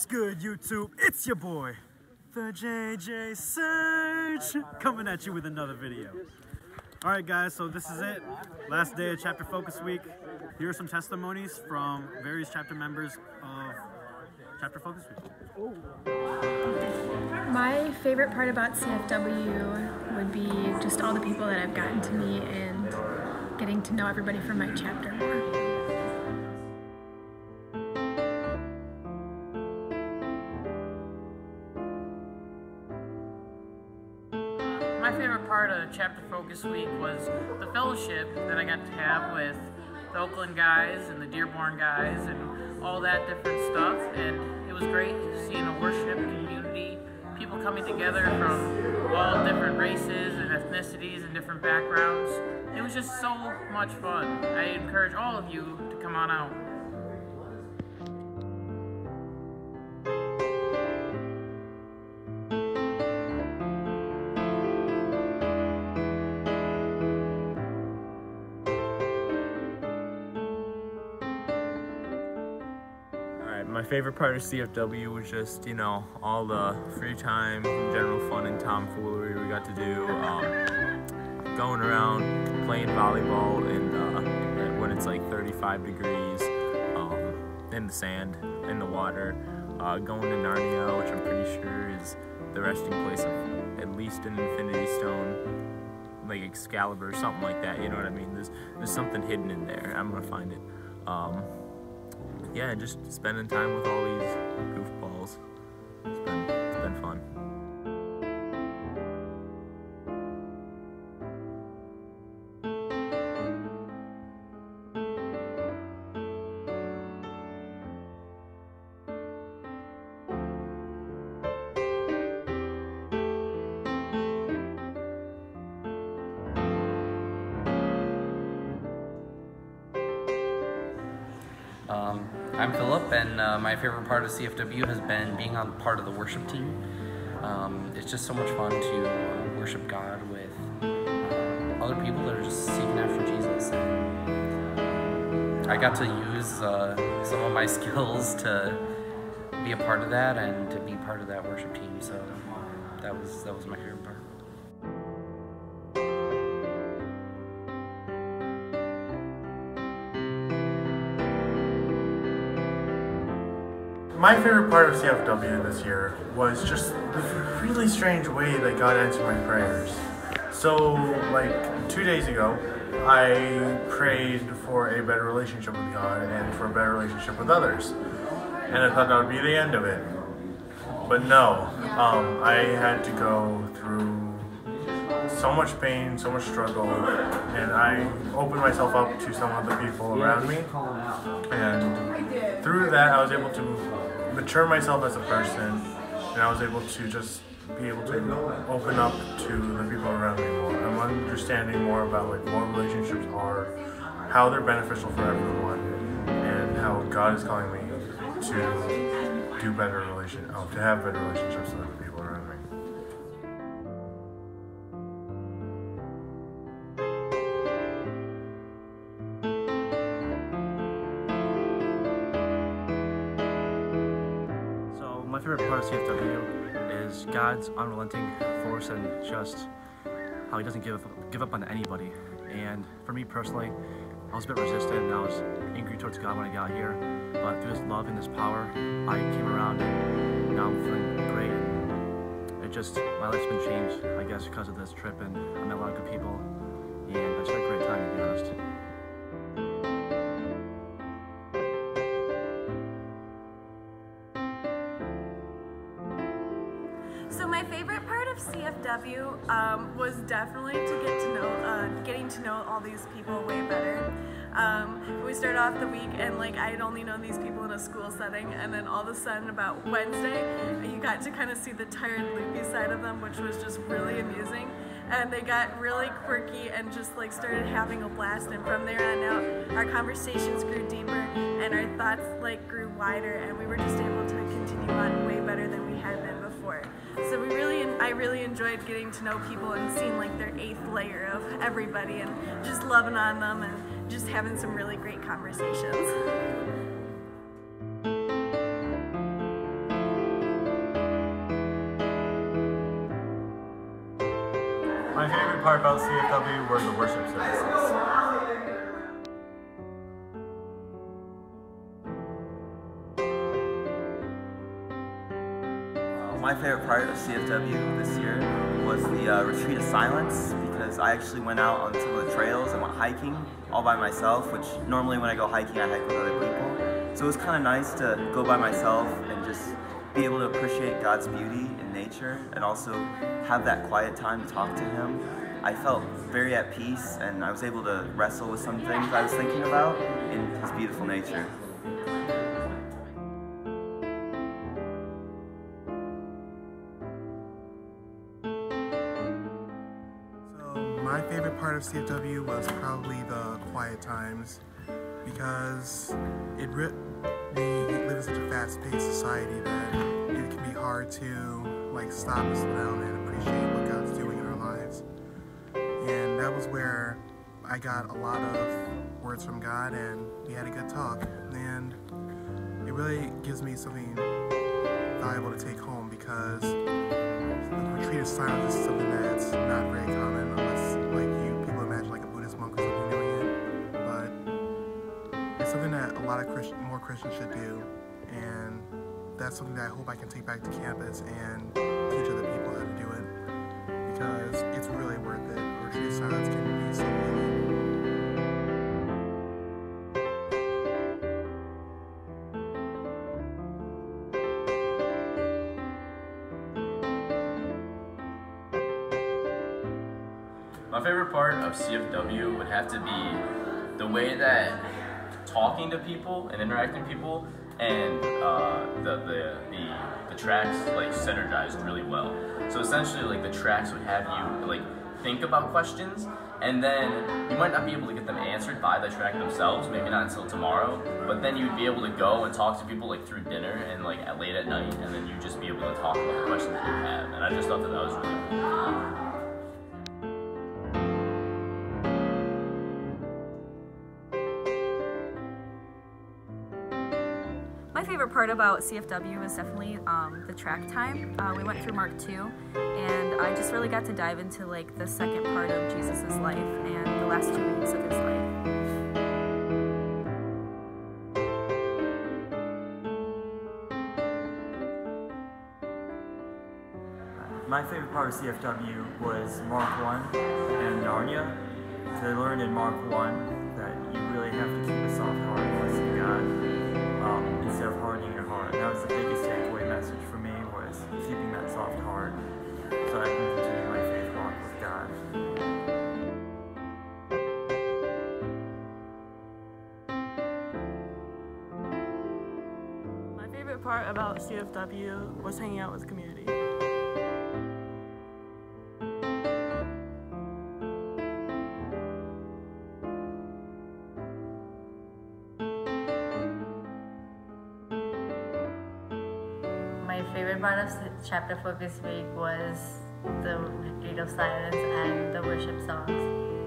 What's good, YouTube? It's your boy, the JJ Serg, coming at you with another video. All right, guys, so this is it. Last day of Chapter Focus Week. Here are some testimonies from various chapter members of Chapter Focus Week. My favorite part about CFW would be just all the people that I've gotten to meet and getting to know everybody from my chapter more. My favorite part of Chapter Focus Week was the fellowship that I got to have with the Oakland guys and the Dearborn guys and all that different stuff. And it was great seeing a worship community, people coming together from all different races and ethnicities and different backgrounds. It was just so much fun. I encourage all of you to come on out. My favorite part of CFW was just, you know, all the free time, general fun and tomfoolery we got to do. Um, going around, playing volleyball in, uh, when it's like 35 degrees, um, in the sand, in the water. Uh, going to Narnia, which I'm pretty sure is the resting place of at least an Infinity Stone, like Excalibur or something like that, you know what I mean? There's, there's something hidden in there. I'm gonna find it. Um, yeah, just spending time with all these goofballs. I'm Philip, and uh, my favorite part of CFW has been being on part of the worship team. Um, it's just so much fun to uh, worship God with uh, other people that are just seeking after Jesus. And I got to use uh, some of my skills to be a part of that and to be part of that worship team. So that was that was my favorite part. My favorite part of CFW this year was just the really strange way that God answered my prayers. So, like two days ago, I prayed for a better relationship with God and for a better relationship with others. And I thought that would be the end of it. But no, um, I had to go through so much pain, so much struggle, and I opened myself up to some of the people around me. And through that, I was able to mature myself as a person, and I was able to just be able to open up to the people around me more. I'm understanding more about like what relationships are, how they're beneficial for everyone, and how God is calling me to do better relation, oh, to have better relationships with the people God's unrelenting force and just how He doesn't give give up on anybody. And for me personally, I was a bit resistant and I was angry towards God when I got here. But through His love and His power, I came around and now I'm feeling great. It just my life's been changed, I guess, because of this trip. And I met a lot of good people, and I just had a great time to be honest. So my favorite part of CFW um, was definitely to get to know, uh, getting to know all these people way better. Um, we started off the week and like I had only known these people in a school setting, and then all of a sudden about Wednesday, you got to kind of see the tired, loopy side of them, which was just really amusing. And they got really quirky and just like started having a blast. And from there on out, our conversations grew deeper and our thoughts like grew wider, and we were just able to continue on I really enjoyed getting to know people and seeing like their eighth layer of everybody and just loving on them and just having some really great conversations. My favorite part about CFW were the worship services. My favorite part of CFW this year was the uh, retreat of silence because I actually went out on some of the trails and went hiking all by myself, which normally when I go hiking, I hike with other people. So it was kind of nice to go by myself and just be able to appreciate God's beauty in nature and also have that quiet time to talk to Him. I felt very at peace and I was able to wrestle with some things I was thinking about in His beautiful nature. My favorite part of CFW was probably the quiet times because it re- we live in such a fast-paced society that it can be hard to like stop and slow down and appreciate what God's doing in our lives. And that was where I got a lot of words from God and we had a good talk. And it really gives me something valuable to take home because retreat of silence is something that's not very common unless lot of Christian, more Christians should do, and that's something that I hope I can take back to campus and teach other people how to do it because it's really worth it. Retreat silence can be so healing. My favorite part of CFW would have to be the way that talking to people and interacting with people and uh, the, the, the, the tracks like synergized really well. So essentially like the tracks would have you like think about questions and then you might not be able to get them answered by the track themselves, maybe not until tomorrow, but then you'd be able to go and talk to people like through dinner and like at late at night and then you'd just be able to talk about the questions that you have. And I just thought that that was really cool. Part about CFW was definitely um, the track time. Uh, we went through Mark 2, and I just really got to dive into like the second part of Jesus' life and the last two weeks of his life. My favorite part of CFW was Mark 1 and Narnia. So I learned in Mark 1 favorite part about CFW was hanging out with the community. My favorite part of chapter focus week was the retreat of silence and the worship songs.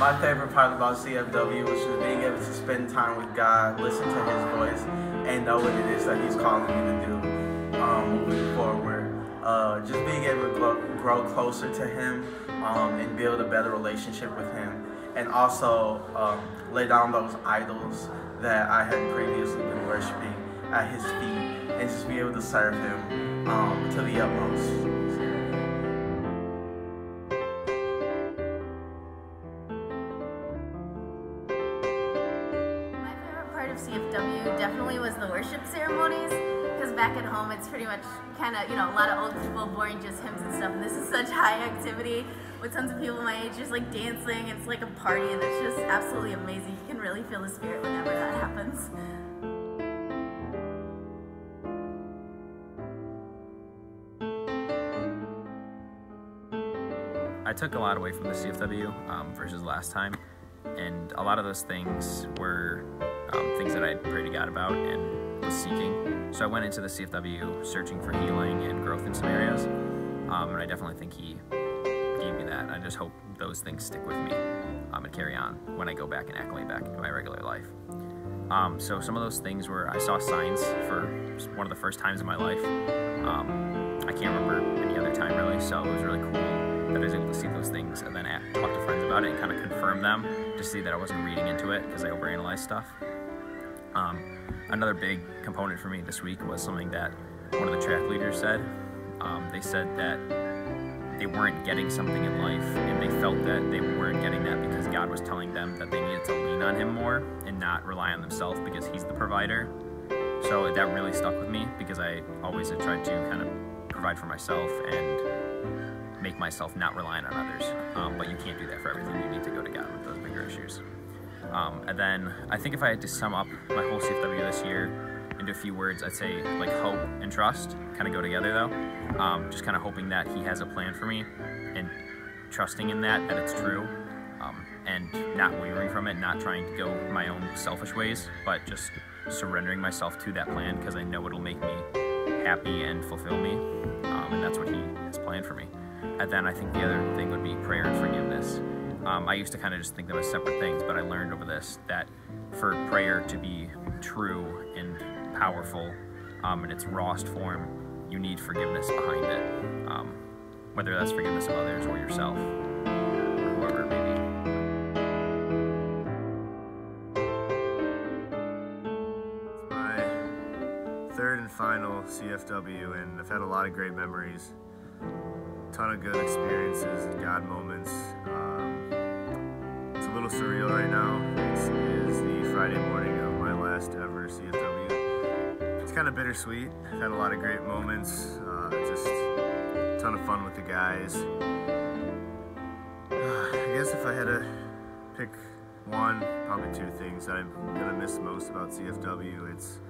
My favorite part about CFW was just being able to spend time with God, listen to His voice, and know what it is that He's calling me to do um, moving forward. Uh, just being able to grow, grow closer to Him um, and build a better relationship with Him, and also um, lay down those idols that I had previously been worshiping at His feet, and just be able to serve Him um, to the utmost. Of, you know, a lot of old people boring just hymns and stuff. And this is such high activity with tons of people my age just like dancing. It's like a party, and it's just absolutely amazing. You can really feel the spirit whenever that happens. I took a lot away from the CFW um, versus last time, and a lot of those things were um, things that I prayed to God about and was seeking. So I went into the CFW searching for healing and growth in some areas, um, and I definitely think He gave me that. I just hope those things stick with me um, and carry on when I go back and acclimate back into my regular life. Um, so some of those things were I saw signs for one of the first times in my life. Um, I can't remember any other time really, so it was really cool that I was able to see those things and then talk to friends about it and kind of confirm them to see that I wasn't reading into it because I overanalyze stuff. Um, another big component for me this week was something that one of the track leaders said. Um, they said that they weren't getting something in life and they felt that they weren't getting that because God was telling them that they needed to lean on Him more and not rely on themselves because He's the provider. So that really stuck with me because I always had tried to kind of provide for myself and make myself not reliant on others. Um, but you can't do that for everything. You need to go to God with those bigger issues. Um, and then I think if I had to sum up my whole CFW this year into a few words, I'd say like hope and trust kind of go together though. Um, just kind of hoping that He has a plan for me and trusting in that, that it's true. Um, and not wavering from it, not trying to go my own selfish ways, but just surrendering myself to that plan because I know it'll make me happy and fulfill me. Um, and that's what He has planned for me. And then I think the other thing would be prayer and forgiveness. Um, I used to kind of just think them as separate things, but I learned over this that for prayer to be true and powerful um, in its rawest form, you need forgiveness behind it. Um, whether that's forgiveness of others or yourself, or whoever my third and final CFW, and I've had a lot of great memories. Ton of good experiences and God moments. Surreal right now. This is the Friday morning of my last ever CFW. It's kind of bittersweet. I've had a lot of great moments. Uh, just a ton of fun with the guys. I guess if I had to pick one, probably two things that I'm gonna miss most about CFW, it's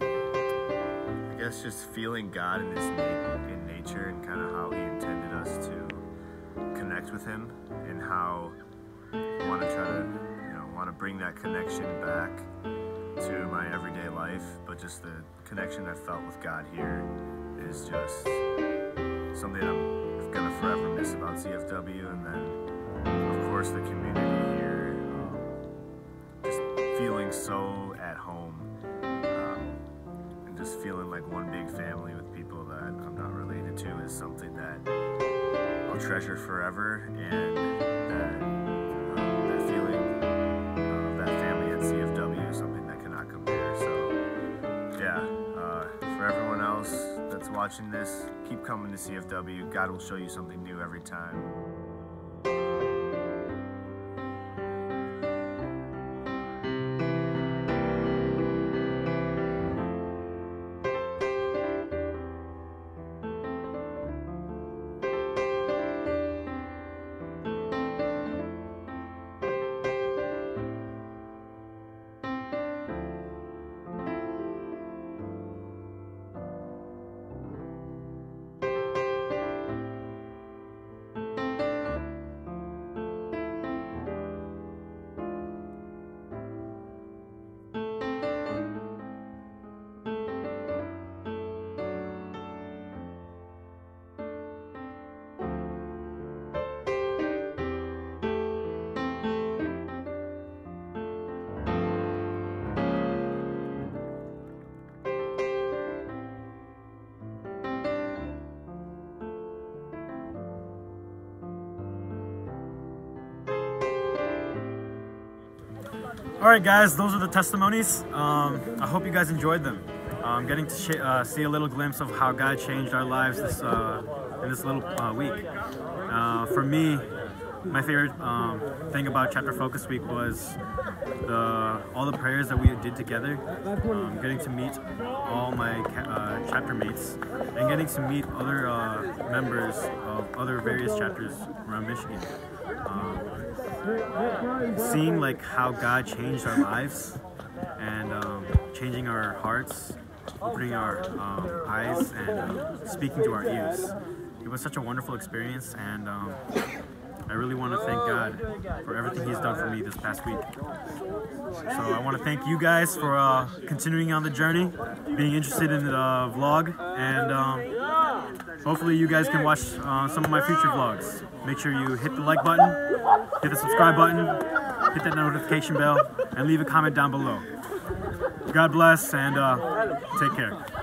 I guess just feeling God in His na- in nature and kind of how He intended us to connect with Him, how I want to try to you know want to bring that connection back to my everyday life. But just the connection I felt with God here is just something I'm gonna forever miss about CFW, and then of course the community here, um, just feeling so at home, um, and just feeling like one big family with people that I'm not related to is something that I'll treasure forever, and watching this, keep coming to CFW. God will show you something new every time. All right, guys, those are the testimonies. Um, I hope you guys enjoyed them. Um, getting to uh, see a little glimpse of how God changed our lives this uh, in this little uh, week. Uh, for me, my favorite um, thing about Chapter Focus Week was the all the prayers that we did together. Um, getting to meet all my uh, chapter mates and getting to meet other uh, members of other various chapters around Michigan. Um, seeing like how God changed our lives and um, changing our hearts, opening our um, eyes, and um, speaking to our ears. It was such a wonderful experience, and um, I really want to thank God for everything He's done for me this past week. So I want to thank you guys for uh, continuing on the journey, being interested in the uh, vlog, and um, hopefully you guys can watch uh, some of my future vlogs. Make sure you hit the like button, hit the subscribe button, hit that notification bell, and leave a comment down below. God bless and uh, take care.